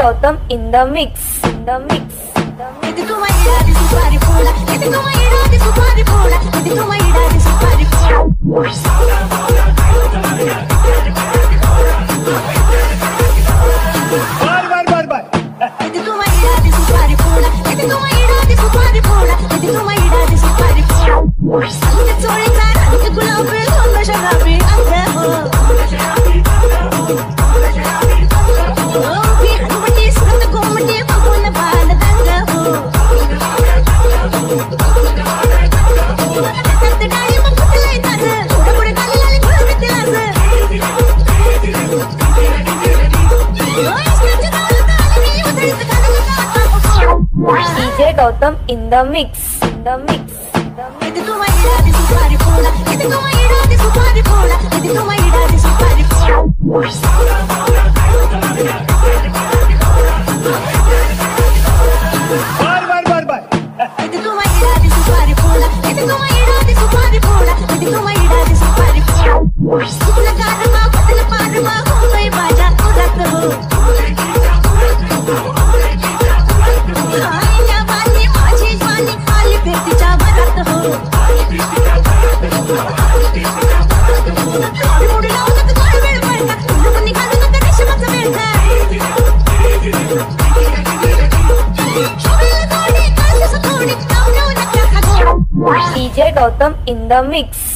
Gautham in the mix in the mix in the mix Party for party. the mix, in the mix, in the mix. It's mix.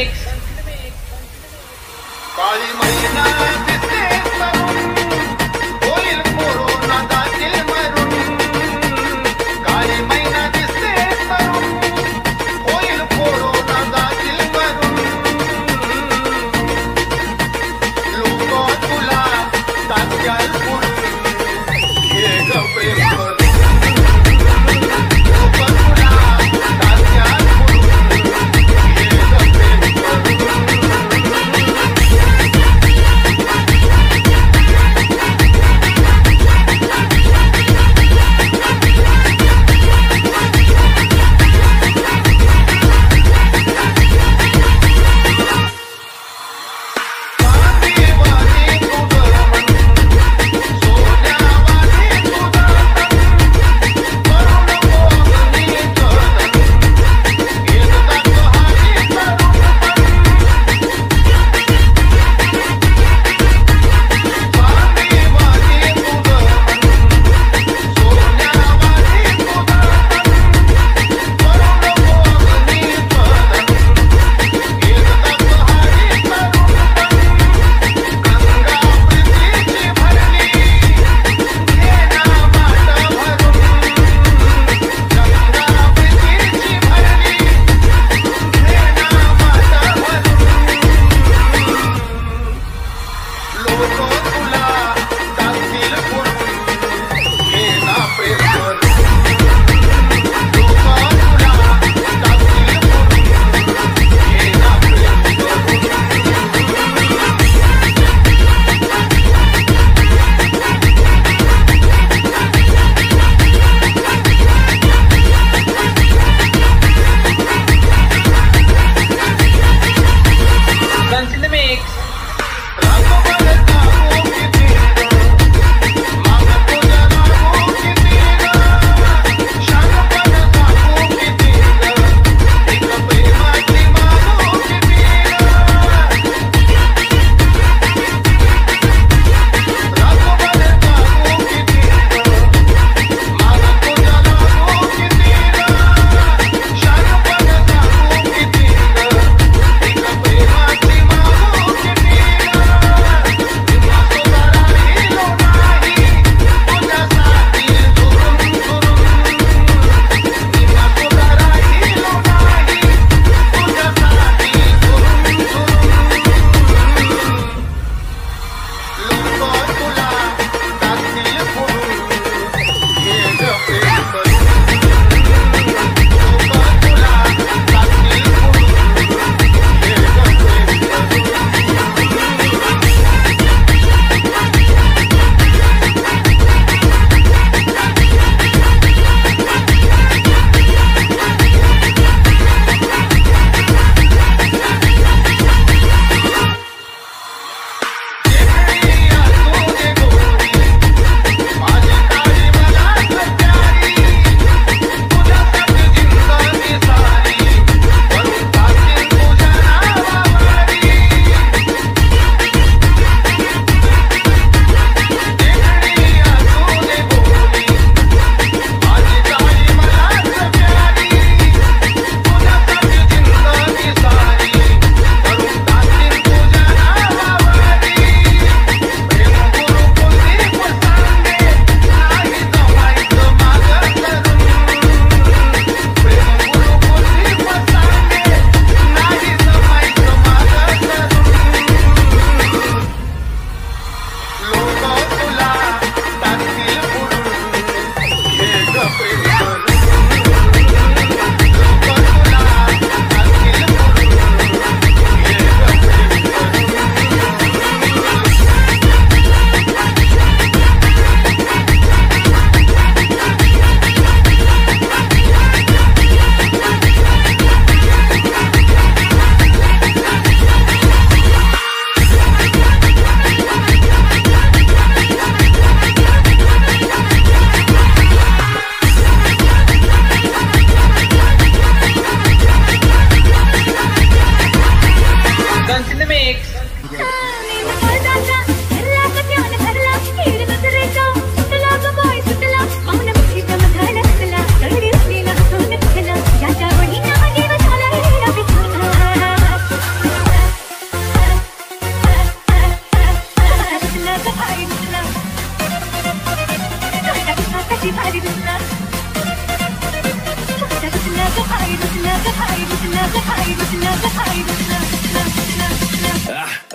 six Ah.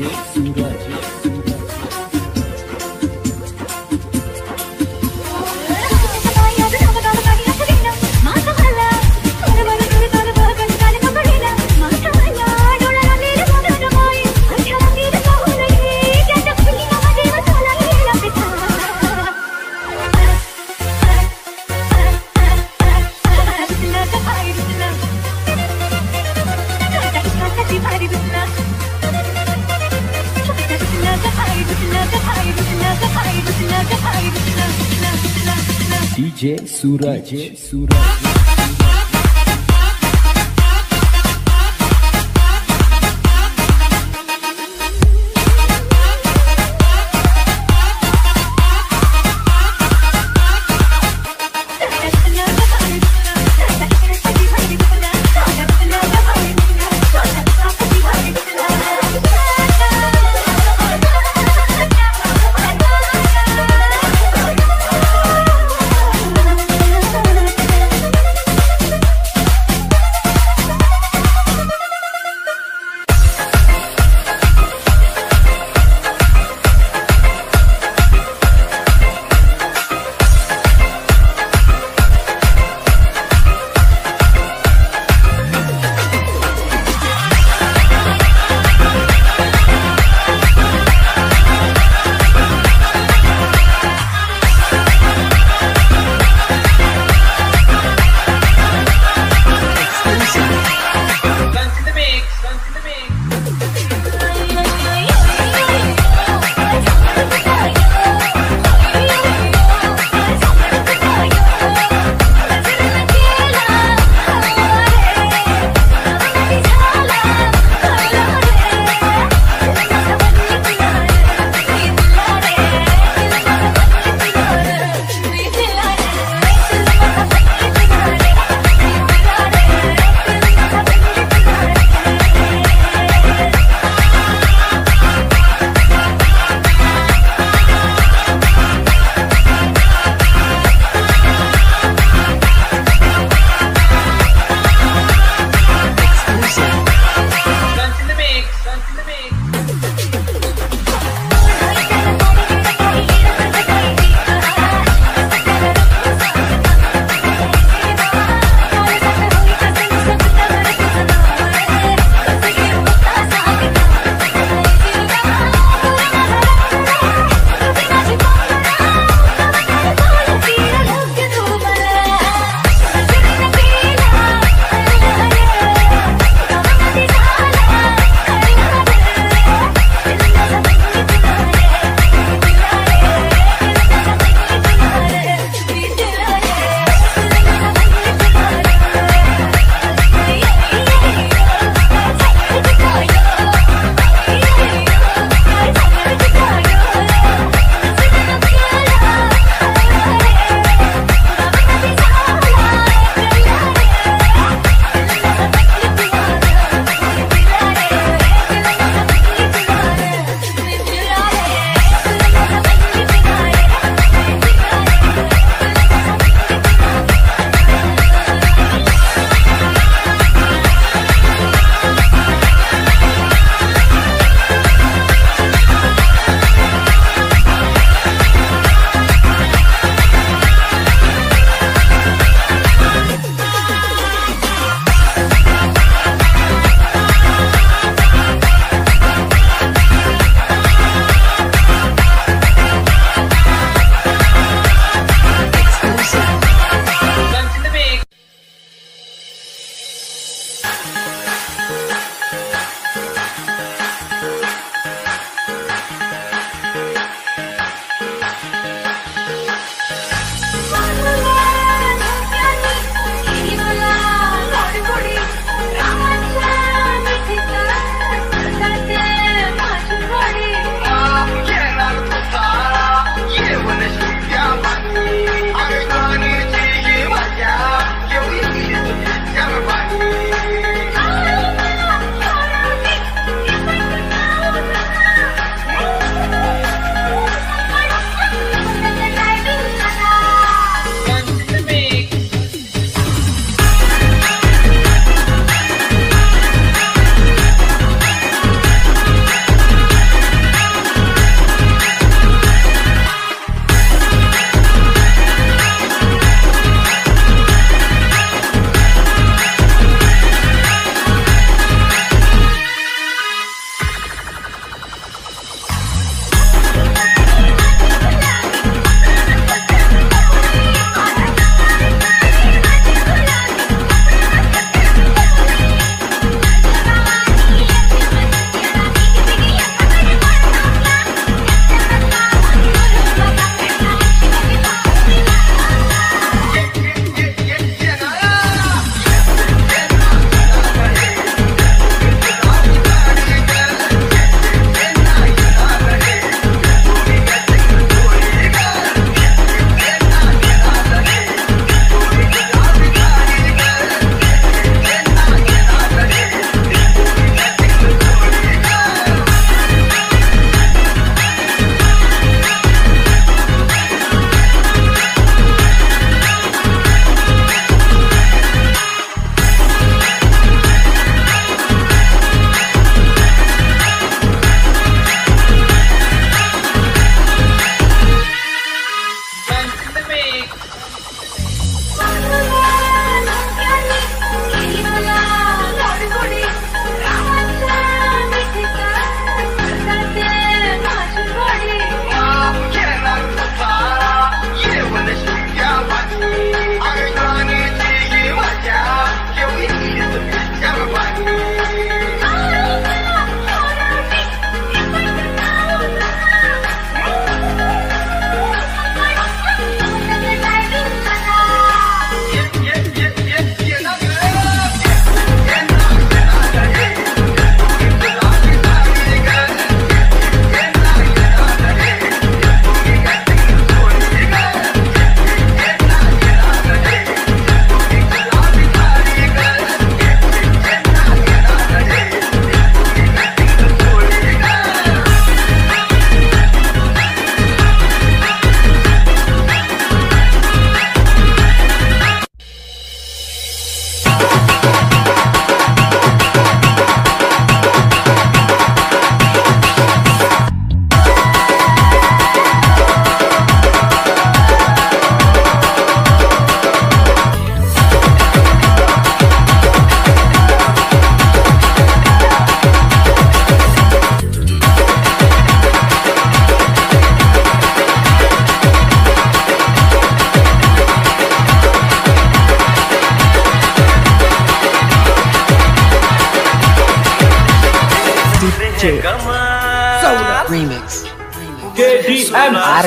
예수 님. DJ Suraj, Suraj. Thank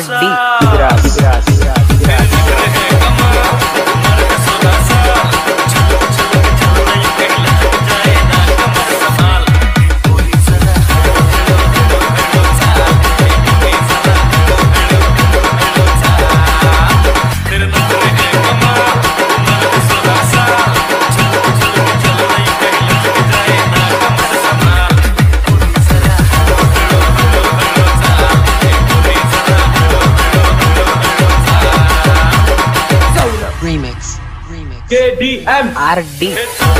gotta. Tarde.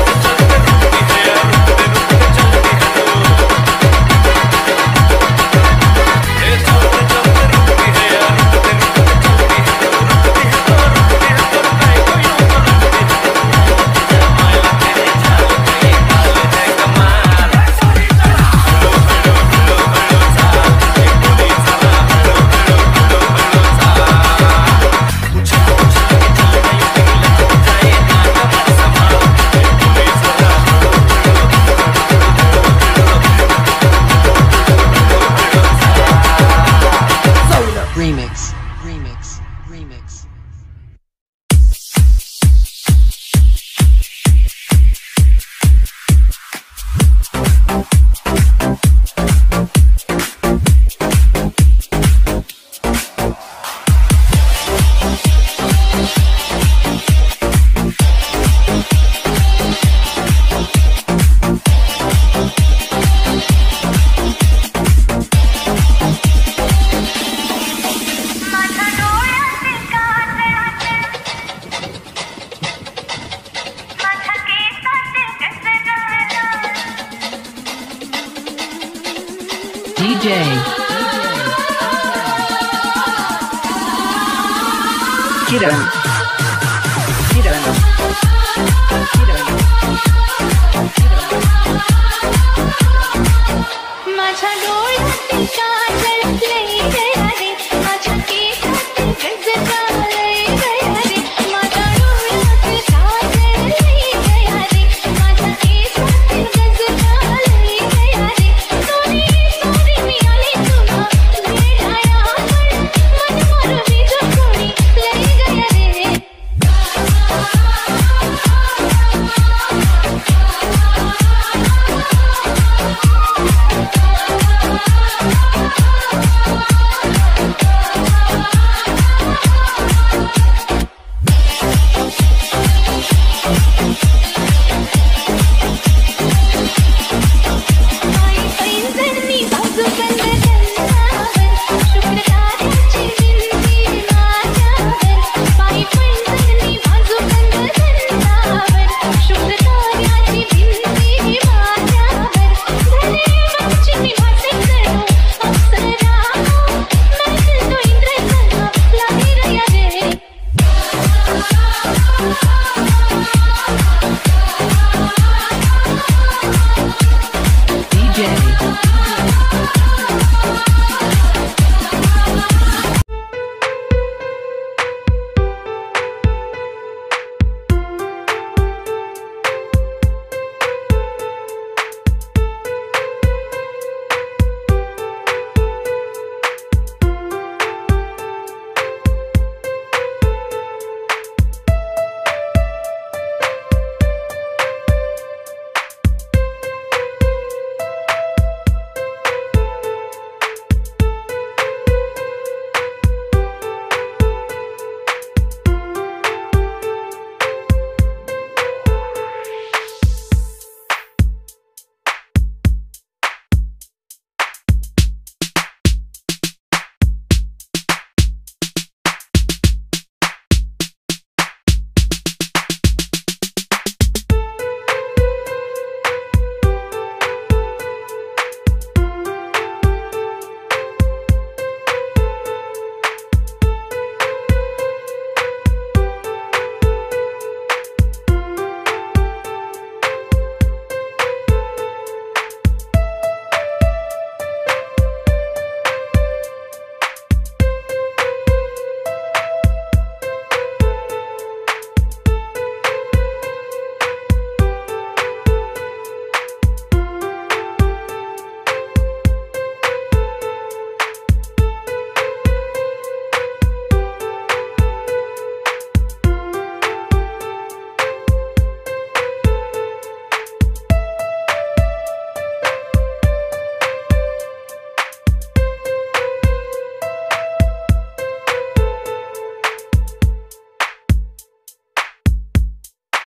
Mira.